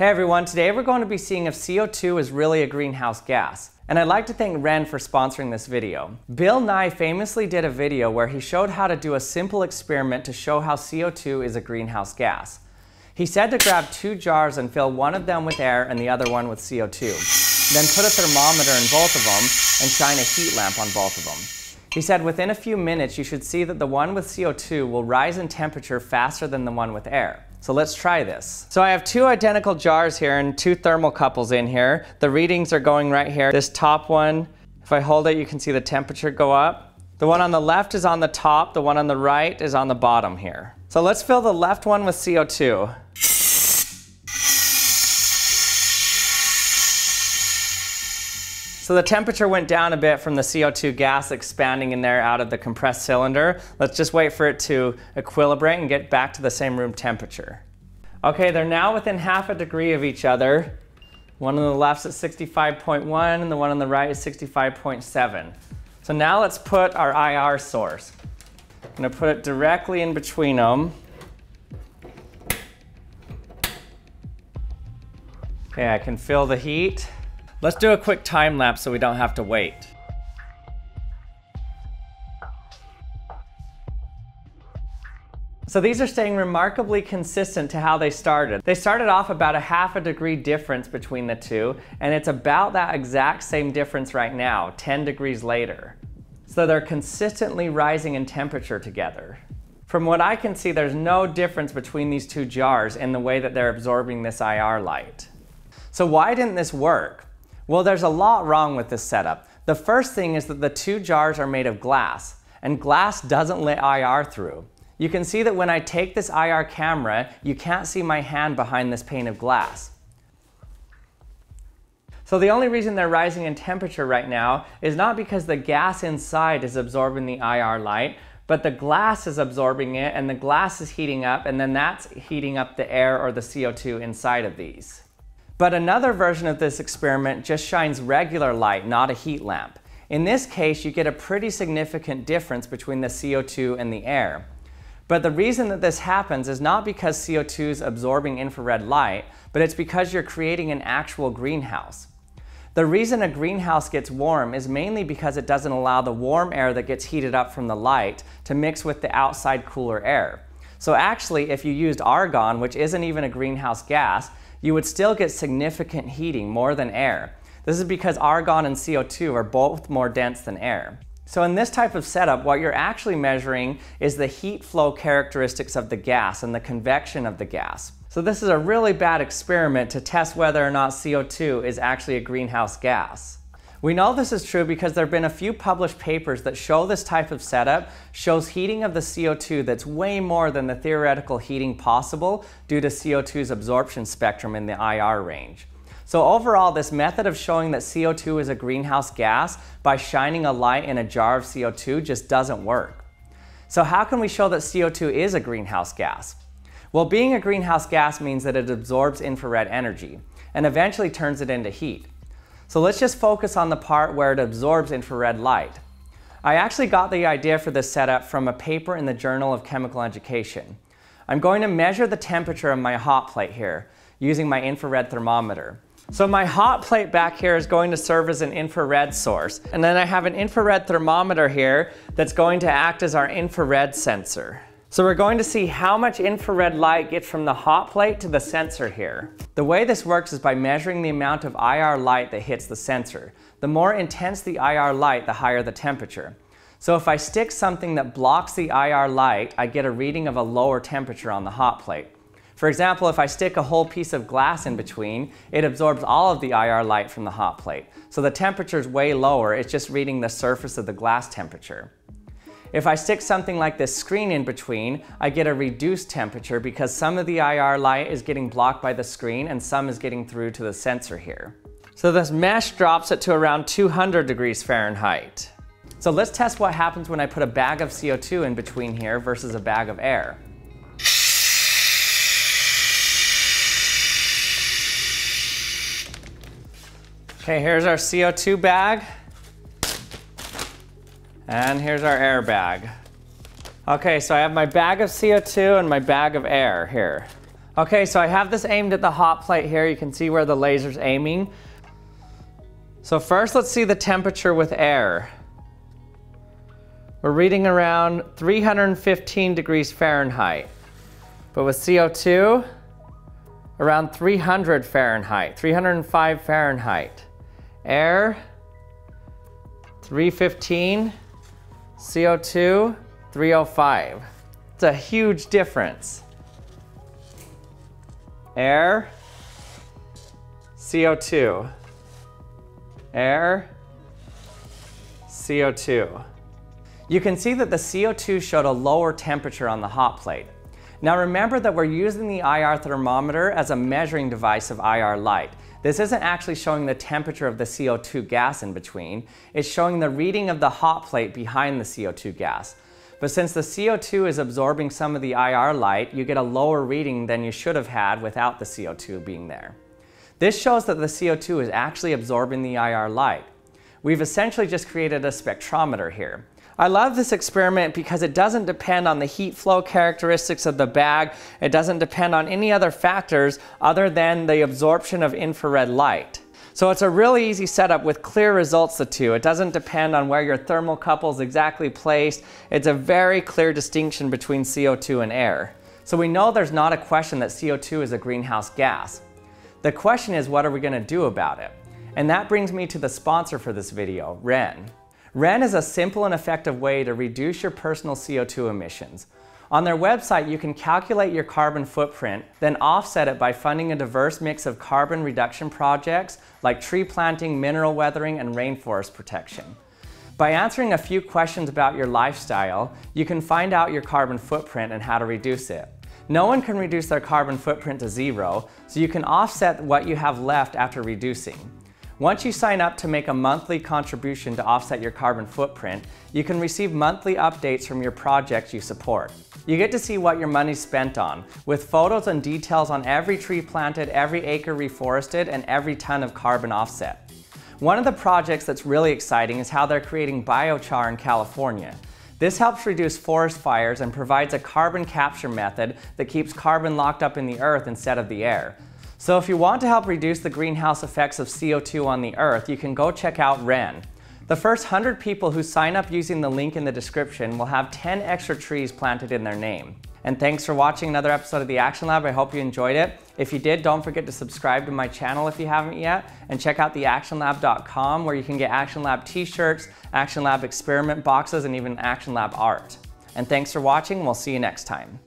Hey everyone, today we're going to be seeing if CO2 is really a greenhouse gas. And I'd like to thank Wren for sponsoring this video. Bill Nye famously did a video where he showed how to do a simple experiment to show how CO2 is a greenhouse gas. He said to grab two jars and fill one of them with air and the other one with CO2. Then put a thermometer in both of them and shine a heat lamp on both of them. He said within a few minutes you should see that the one with CO2 will rise in temperature faster than the one with air. So let's try this. So I have two identical jars here and two thermocouples in here. The readings are going right here. This top one, if I hold it, you can see the temperature go up. The one on the left is on the top, the one on the right is on the bottom here. So let's fill the left one with CO2. So the temperature went down a bit from the CO2 gas expanding in there out of the compressed cylinder. Let's just wait for it to equilibrate and get back to the same room temperature. Okay, they're now within half a degree of each other. One on the left is at 65.1 and the one on the right is 65.7. So now let's put our IR source. I'm gonna put it directly in between them. Okay, I can feel the heat. Let's do a quick time lapse so we don't have to wait. So these are staying remarkably consistent to how they started. They started off about a half a degree difference between the two, and it's about that exact same difference right now, 10 degrees later. So they're consistently rising in temperature together. From what I can see, there's no difference between these two jars in the way that they're absorbing this IR light. So why didn't this work? Well, there's a lot wrong with this setup. The first thing is that the two jars are made of glass, and glass doesn't let IR through. You can see that when I take this IR camera, you can't see my hand behind this pane of glass. So the only reason they're rising in temperature right now is not because the gas inside is absorbing the IR light, but the glass is absorbing it and the glass is heating up and then that's heating up the air or the CO2 inside of these. But another version of this experiment just shines regular light, not a heat lamp. In this case, you get a pretty significant difference between the CO2 and the air. But the reason that this happens is not because CO2 is absorbing infrared light, but it's because you're creating an actual greenhouse. The reason a greenhouse gets warm is mainly because it doesn't allow the warm air that gets heated up from the light to mix with the outside cooler air. So actually, if you used argon, which isn't even a greenhouse gas, you would still get significant heating, more than air. This is because argon and CO2 are both more dense than air. So in this type of setup, what you're actually measuring is the heat flow characteristics of the gas and the convection of the gas. So this is a really bad experiment to test whether or not CO2 is actually a greenhouse gas. We know this is true because there have been a few published papers that show this type of setup shows heating of the CO2 that's way more than the theoretical heating possible due to CO2's absorption spectrum in the IR range. So overall, this method of showing that CO2 is a greenhouse gas by shining a light in a jar of CO2 just doesn't work. So how can we show that CO2 is a greenhouse gas? Well, being a greenhouse gas means that it absorbs infrared energy and eventually turns it into heat. So let's just focus on the part where it absorbs infrared light. I actually got the idea for this setup from a paper in the Journal of Chemical Education. I'm going to measure the temperature of my hot plate here using my infrared thermometer. So my hot plate back here is going to serve as an infrared source. And then I have an infrared thermometer here that's going to act as our infrared sensor. So we're going to see how much infrared light gets from the hot plate to the sensor here. The way this works is by measuring the amount of IR light that hits the sensor. The more intense the IR light, the higher the temperature. So if I stick something that blocks the IR light, I get a reading of a lower temperature on the hot plate. For example, if I stick a whole piece of glass in between, it absorbs all of the IR light from the hot plate. So the temperature is way lower, it's just reading the surface of the glass temperature. If I stick something like this screen in between, I get a reduced temperature because some of the IR light is getting blocked by the screen and some is getting through to the sensor here. So this mesh drops it to around 200 degrees Fahrenheit. So let's test what happens when I put a bag of CO2 in between here versus a bag of air. Okay, here's our CO2 bag. And here's our air bag. Okay, so I have my bag of CO2 and my bag of air here. Okay, so I have this aimed at the hot plate here. You can see where the laser's aiming. So first, let's see the temperature with air. We're reading around 315 degrees Fahrenheit. But with CO2, around 300 Fahrenheit, 305 Fahrenheit. Air, 315, CO2, 305. It's a huge difference. Air, CO2. Air, CO2. You can see that the CO2 showed a lower temperature on the hot plate. Now remember that we're using the IR thermometer as a measuring device of IR light. This isn't actually showing the temperature of the CO2 gas in between, it's showing the reading of the hot plate behind the CO2 gas. But since the CO2 is absorbing some of the IR light, you get a lower reading than you should have had without the CO2 being there. This shows that the CO2 is actually absorbing the IR light. We've essentially just created a spectrometer here. I love this experiment because it doesn't depend on the heat flow characteristics of the bag. It doesn't depend on any other factors other than the absorption of infrared light. So it's a really easy setup with clear results the two. It doesn't depend on where your thermocouple is exactly placed. It's a very clear distinction between CO2 and air. So we know there's not a question that CO2 is a greenhouse gas. The question is what are we going to do about it? And that brings me to the sponsor for this video, Wren. Wren is a simple and effective way to reduce your personal CO2 emissions. On their website, you can calculate your carbon footprint, then offset it by funding a diverse mix of carbon reduction projects like tree planting, mineral weathering, and rainforest protection. By answering a few questions about your lifestyle, you can find out your carbon footprint and how to reduce it. No one can reduce their carbon footprint to zero, so you can offset what you have left after reducing. Once you sign up to make a monthly contribution to offset your carbon footprint, you can receive monthly updates from your projects you support. You get to see what your money's spent on, with photos and details on every tree planted, every acre reforested, and every ton of carbon offset. One of the projects that's really exciting is how they're creating biochar in California. This helps reduce forest fires and provides a carbon capture method that keeps carbon locked up in the earth instead of the air. So if you want to help reduce the greenhouse effects of CO2 on the Earth, you can go check out Wren. The first 100 people who sign up using the link in the description will have 10 extra trees planted in their name. And thanks for watching another episode of the Action Lab. I hope you enjoyed it. If you did, don't forget to subscribe to my channel if you haven't yet, and check out theactionlab.com where you can get Action Lab t-shirts, Action Lab experiment boxes, and even Action Lab art. And thanks for watching, we'll see you next time.